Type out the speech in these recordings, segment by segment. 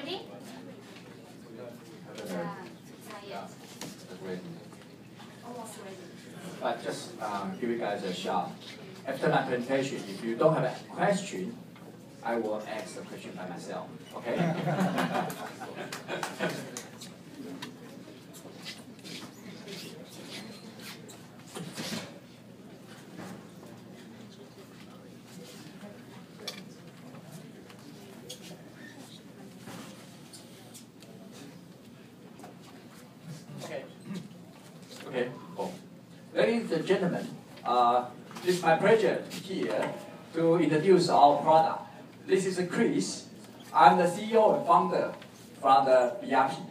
ready? Yeah, not yet. Almost ready. But just um, give you guys a shot. After my presentation, if you don't have a question, I will ask the question by myself. Okay? okay. Okay. Cool. Ladies gentlemen, uh, it's my pleasure here to introduce our product. This is Chris. I'm the CEO and founder from the BRP.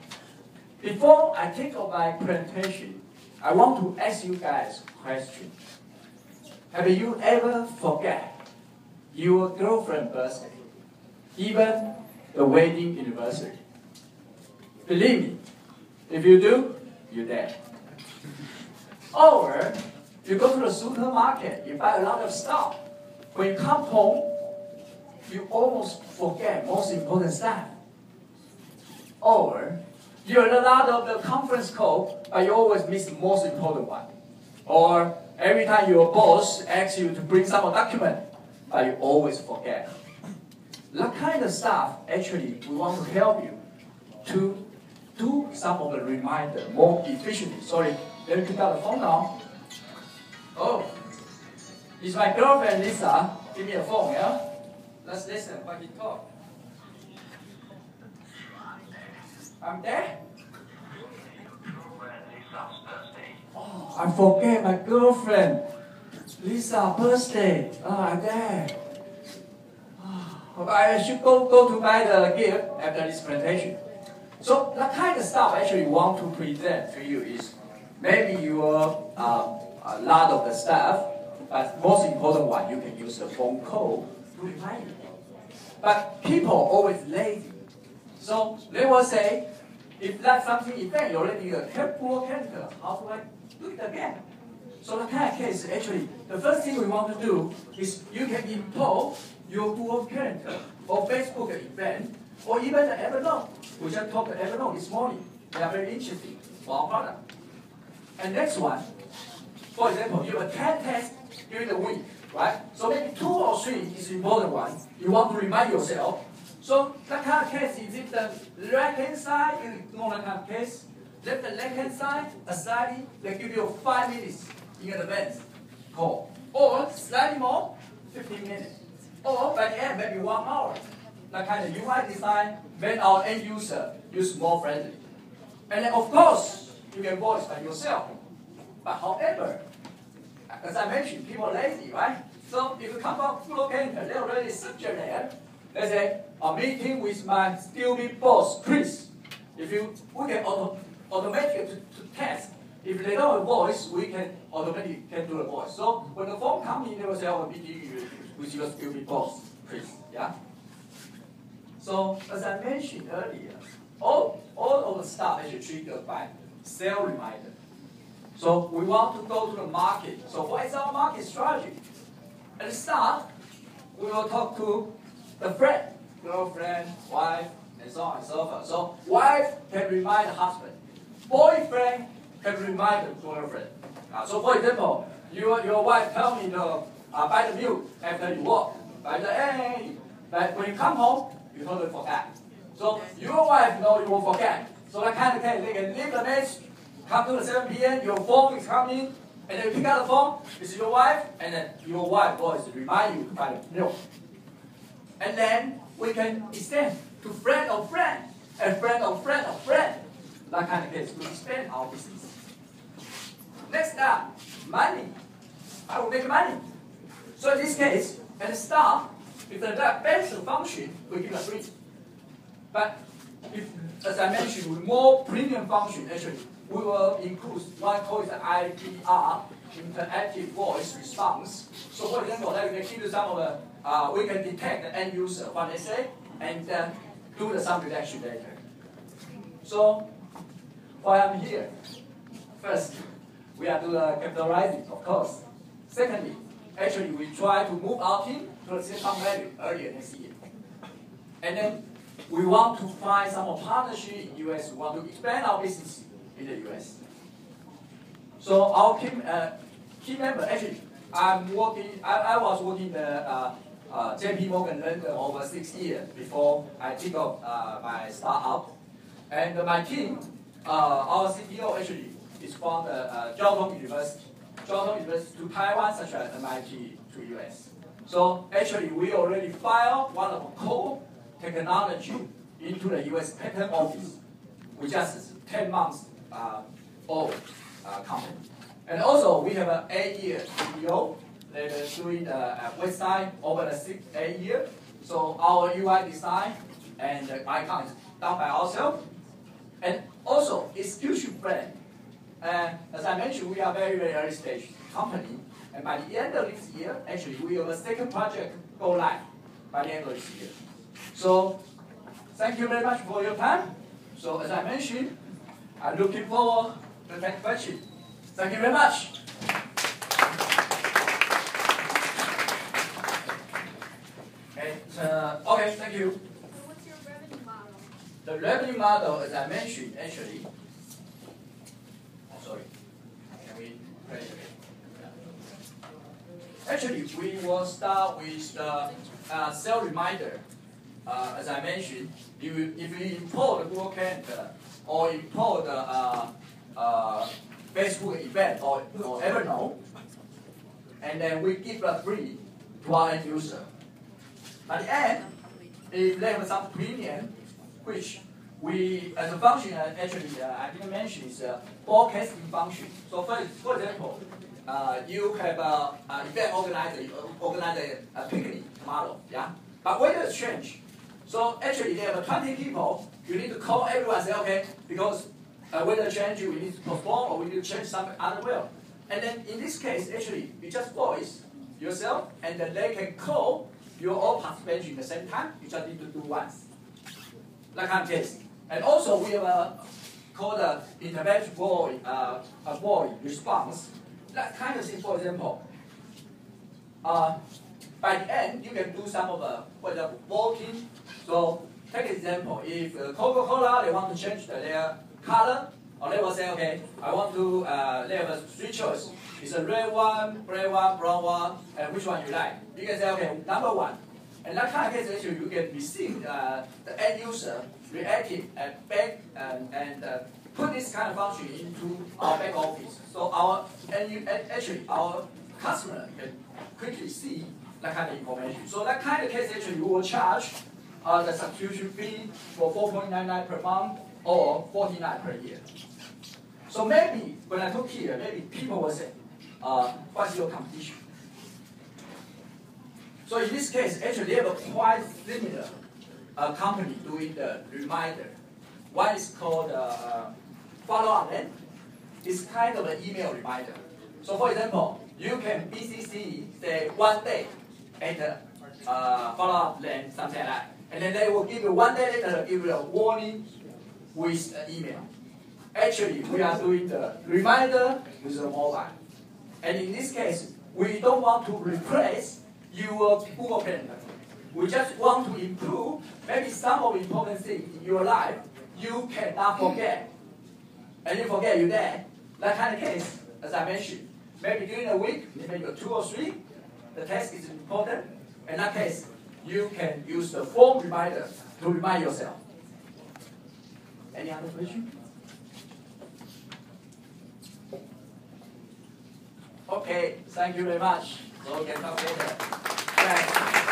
Before I take over my presentation, I want to ask you guys a question. Have you ever forget your girlfriend's birthday, even the wedding anniversary? Believe me, if you do, you're dead. Or you go to the supermarket, you buy a lot of stuff. When you come home, you almost forget most important stuff. Or you're in a lot of the conference call, but you always miss the most important one. Or every time your boss asks you to bring some document, but you always forget. That kind of stuff, actually, we want to help you to do some of the reminder more efficiently. Sorry, me pick up the phone now. Oh, it's my girlfriend Lisa. Give me a phone, yeah? Let's listen what he talk. I'm there. Oh, I forget my girlfriend. Lisa birthday. Oh, I'm there. Oh, I should go, go to buy the gift after this presentation. So the kind of stuff I actually want to present to you is maybe your um, a lot of the stuff, but most important one, you can use the phone call to you. But people always lazy. So they will say, if that's something event, you already a careful character, how do I do it again? So the kind of case, actually, the first thing we want to do is you can import your Google Calendar or Facebook event or even the Evernote. We just talked about Evernote this morning. They are very interesting for our product. And next one, for example, you have 10 tests during the week, right? So maybe two or three is important one. You want to remind yourself. So that kind of case, is it the right hand side? You ignore that kind of case. Left the left hand side, a slightly, they give you five minutes in advance call. Or slightly more, 15 minutes. Or by the end, maybe one hour. That kind of UI design, when our end user use more friendly. And then of course, you can voice by yourself. But however, as I mentioned, people are lazy, right? So if you come up full calendar, they already schedule there. Let's say a meeting with my stupid boss, Chris. If you we can auto, automatically to, to test. If they don't have voice, we can automatically can do the voice. So when the phone comes in, they will say, "Oh, meeting with your stupid boss, Chris." Yeah. So as I mentioned earlier, all all of the stuff is triggered by cell reminder. So we want to go to the market. So what is our market strategy? At the start, we will talk to the friend, girlfriend, wife, and so on and so forth. So wife can remind the husband. Boyfriend can remind the girlfriend. Uh, so for example, your, your wife tell me to uh, buy the milk after you work. By the end, but when you come home, you totally forget. So your wife know you will forget. So that kind of case, they can leave the message Come to the 7 p.m., your phone is coming, and then you pick up the phone, it's your wife, and then your wife voice remind you buy the. And then we can extend to friend of friend, and friend of friend of friend. That kind of case, we expand our business. Next up, money. I will make money. So in this case, at the start, if the basic function, we give a free. But if, as I mentioned, with more premium function, actually, we will include one called the IVR, interactive voice response. So for example, like we can give you some of the, uh, we can detect the end user, what they say, and then do the sound detection later. So why I'm here? First, we are doing capitalizing, of course. Secondly, actually we try to move our team to the Silicon Valley earlier next year. And then we want to find some partnership in US. We want to expand our business in the US. So our team, uh, key member, actually, I'm working, I, I was working the uh, uh, JP Morgan London over six years before I took up uh, my startup. And my team, uh, our CTO actually is from the uh, Chiao University. Chiao University to Taiwan, such as MIT to US. So actually, we already filed one of the core technology into the US patent office. We just 10 months uh, old uh, company. And also, we have an eight-year CTO that is doing the uh, website over the six, eight year. So our UI design and the icon is done by ourselves. And also, it's future friend. And as I mentioned, we are very, very early stage company. And by the end of this year, actually, we have a second project go live by the end of this year. So, thank you very much for your time. So, as I mentioned, I'm looking forward to the next question. Thank you very much. Okay, uh, okay, thank you. So what's your revenue model? The revenue model, as I mentioned, actually, oh, sorry, can we play it again? Actually, we will start with the uh, sale reminder. Uh, as I mentioned, if you, if you import Google Calendar or import the uh, uh, Facebook event or, or Evernote, and then we give a free to our end user. At the end, they have some premium, which we, as a function, uh, actually, uh, I didn't mention, is a forecasting function. So for, for example, uh, you have a, a event organizer, organize a, a picnic tomorrow, yeah? But weather change. So actually, they have 20 people, you need to call everyone and say, okay, because uh, weather change, we need to perform or we need to change some other will. And then in this case, actually, you just voice yourself, and then they can call your all participants in the same time. You just need to do once. That kind of case. And also, we have a called a intervention voice, uh, a voice response. That kind of thing, for example, uh, by the end, you can do some of the, for example. So, take an example. If uh, Coca-Cola, they want to change the, their color, or they will say, okay, I want to, uh, they have a three choice. It's a red one, red one, brown one, and which one you like. You can say, okay, number one. And that kind of case, actually, you can receive uh, the end user reacting and back and, and uh, put this kind of function into our back office. So our and you, and actually our customer can quickly see that kind of information. So that kind of case, actually, we will charge uh, the subscription fee for 4.99 per month or 49 per year. So maybe when I talk here, maybe people will say, uh, what's your competition? So in this case, actually, they have a quite similar uh, company doing the reminder. One is called uh, FollowUpThen. It's kind of an email reminder. So for example, you can BCC say one day at uh, FollowUpThen something like that. And then they will give you one day later, give you a warning with an email. Actually, we are doing the reminder with a mobile. And in this case, we don't want to replace your Google Calendar. We just want to improve maybe some of the important things in your life you cannot forget. And you forget you there. That kind of case, as I mentioned, maybe during a week, maybe two or three, the task is important. In that case, you can use the phone reminder to remind yourself. Any other question? Okay, thank you very much. So we can talk later. Thanks.